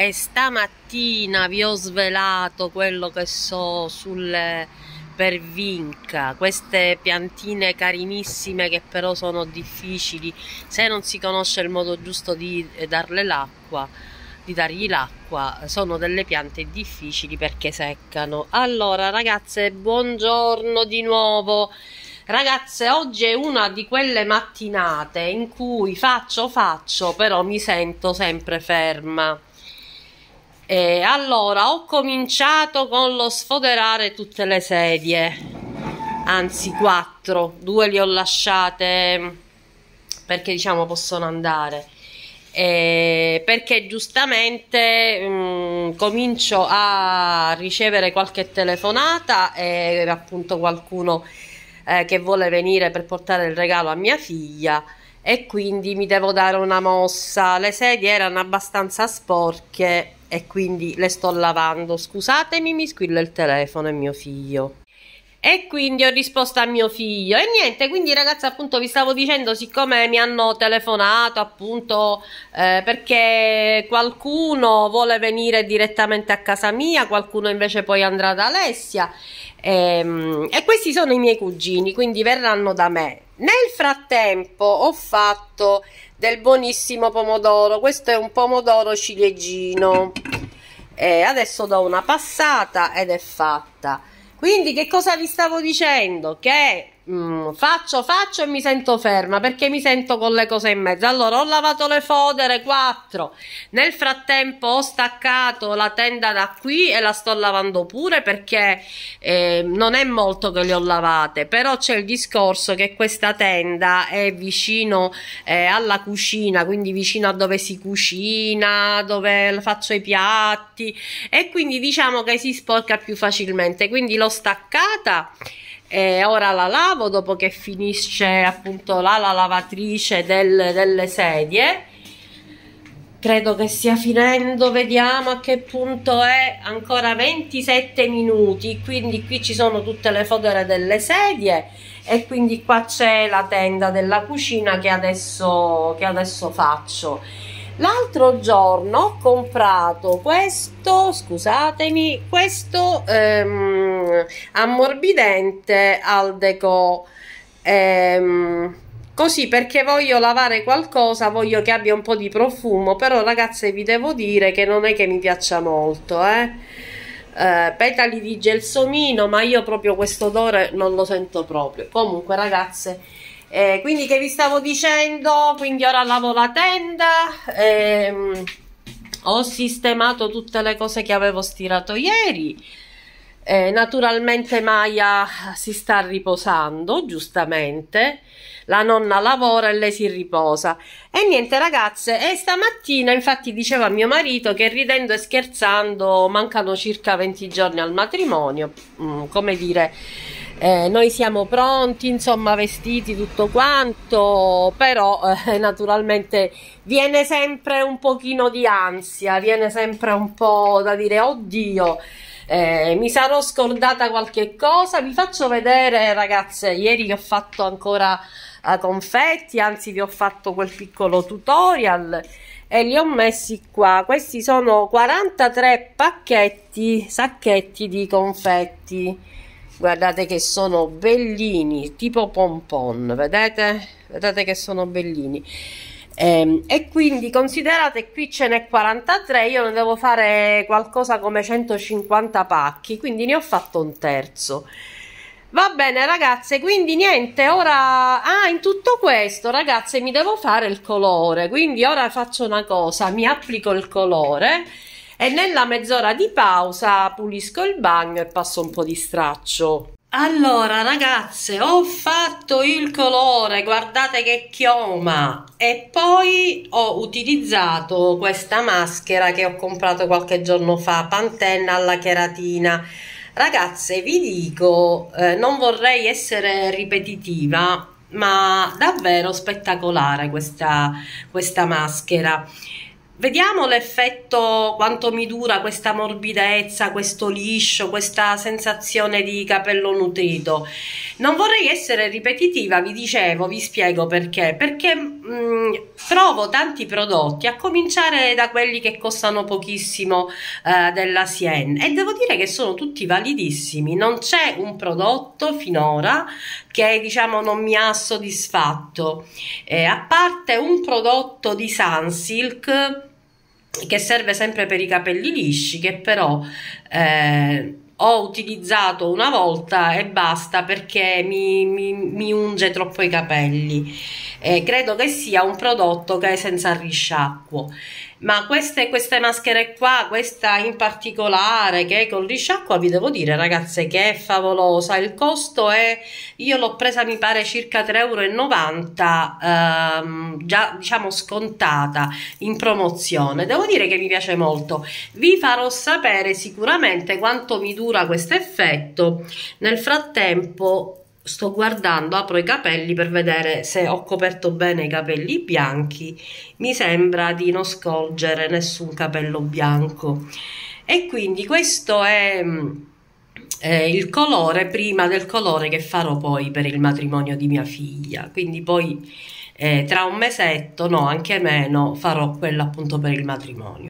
e stamattina vi ho svelato quello che so sulle pervinca, queste piantine carinissime che però sono difficili se non si conosce il modo giusto di darle l'acqua di dargli l'acqua sono delle piante difficili perché seccano. Allora ragazze buongiorno di nuovo. Ragazze oggi è una di quelle mattinate in cui faccio faccio però mi sento sempre ferma e allora ho cominciato con lo sfoderare tutte le sedie, anzi quattro, due le ho lasciate perché diciamo possono andare. Eh, perché giustamente mh, mm, comincio a ricevere qualche telefonata e appunto qualcuno eh, che vuole venire per portare il regalo a mia figlia e quindi mi devo dare una mossa. Le sedie erano abbastanza sporche e quindi le sto lavando. Scusatemi, mi squilla il telefono, è mio figlio. E quindi ho risposto a mio figlio e niente, quindi ragazzi appunto vi stavo dicendo siccome mi hanno telefonato appunto eh, perché qualcuno vuole venire direttamente a casa mia, qualcuno invece poi andrà da Alessia e, ehm, e questi sono i miei cugini, quindi verranno da me. Nel frattempo ho fatto del buonissimo pomodoro, questo è un pomodoro ciliegino e adesso do una passata ed è fatta. Quindi che cosa vi stavo dicendo? Che mm, faccio, faccio e mi sento ferma perché mi sento con le cose in mezzo. Allora ho lavato le fodere 4. Nel frattempo ho staccato la tenda da qui e la sto lavando pure perché eh, non è molto che le ho lavate. Però c'è il discorso che questa tenda è vicino eh, alla cucina, quindi vicino a dove si cucina, dove faccio i piatti e quindi diciamo che si sporca più facilmente. Quindi l'ho staccata e ora la lavo dopo che finisce appunto la, la lavatrice del, delle sedie. Credo che stia finendo vediamo a che punto è. Ancora 27 minuti quindi qui ci sono tutte le fodere delle sedie e quindi qua c'è la tenda della cucina che adesso, che adesso faccio L'altro giorno ho comprato questo, scusatemi, questo ehm, ammorbidente al deco. Ehm, così perché voglio lavare qualcosa, voglio che abbia un po' di profumo, però ragazze vi devo dire che non è che mi piaccia molto, eh. Eh, petali di gelsomino, ma io proprio questo odore non lo sento proprio. Comunque ragazze eh, quindi che vi stavo dicendo? Quindi ora lavo la tenda, ehm, ho sistemato tutte le cose che avevo stirato ieri. Eh, naturalmente Maya si sta riposando, giustamente. La nonna lavora e lei si riposa. E niente, ragazze, e stamattina infatti diceva mio marito che ridendo e scherzando mancano circa 20 giorni al matrimonio. Mm, come dire eh, noi siamo pronti, insomma, vestiti tutto quanto, però eh, naturalmente viene sempre un pochino di ansia, viene sempre un po' da dire oddio. Eh, mi sarò scordata qualche cosa. Vi faccio vedere, ragazze. Ieri vi ho fatto ancora uh, confetti, anzi, vi ho fatto quel piccolo tutorial e li ho messi qua. Questi sono 43 pacchetti, sacchetti di confetti guardate che sono bellini tipo pompon vedete? Vedete che sono bellini. Ehm, e quindi considerate qui ce n'è 43 io ne devo fare qualcosa come 150 pacchi quindi ne ho fatto un terzo. Va bene ragazze, quindi niente, ora... Ah, in tutto questo ragazze mi devo fare il colore, quindi ora faccio una cosa, mi applico il colore e nella mezz'ora di pausa pulisco il bagno e passo un po' di straccio. Allora ragazze ho fatto il colore guardate che chioma. E poi ho utilizzato questa maschera che ho comprato qualche giorno fa Pantenna alla cheratina. Ragazze vi dico eh, non vorrei essere ripetitiva ma davvero spettacolare questa, questa maschera Vediamo l'effetto, quanto mi dura questa morbidezza, questo liscio, questa sensazione di capello nutrito. Non vorrei essere ripetitiva, vi dicevo, vi spiego perché. Perché mh, mm, provo tanti prodotti, a cominciare da quelli che costano pochissimo eh, della Sien e devo dire che sono tutti validissimi, non c'è un prodotto finora che diciamo non mi ha soddisfatto, eh, a parte un prodotto di Sunsilk che serve sempre per i capelli lisci, che però eh, ho utilizzato una volta e basta perché mi, mi, mi unge troppo i capelli. Eh, credo che sia un prodotto che è senza risciacquo ma queste, queste maschere qua, questa in particolare che è con risciacqua, vi devo dire ragazze che è favolosa, il costo è, io l'ho presa mi pare circa 3,90 euro, ehm, già diciamo scontata in promozione, devo dire che mi piace molto, vi farò sapere sicuramente quanto mi dura questo effetto, nel frattempo sto guardando, apro i capelli per vedere se ho coperto bene i capelli bianchi, mi sembra di non scorgere nessun capello bianco. E quindi questo è eh, il colore prima del colore che farò poi per il matrimonio di mia figlia, quindi poi eh, tra un mesetto, no anche meno, farò quello appunto per il matrimonio.